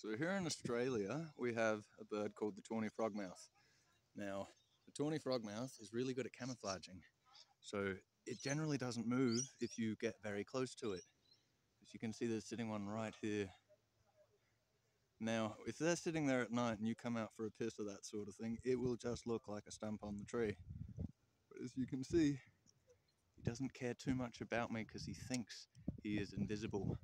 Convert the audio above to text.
So here in Australia, we have a bird called the tawny frogmouth. Now, the tawny frogmouth is really good at camouflaging. So it generally doesn't move if you get very close to it. As you can see, there's sitting one right here. Now, if they're sitting there at night and you come out for a piss or that sort of thing, it will just look like a stump on the tree. But as you can see, he doesn't care too much about me because he thinks he is invisible.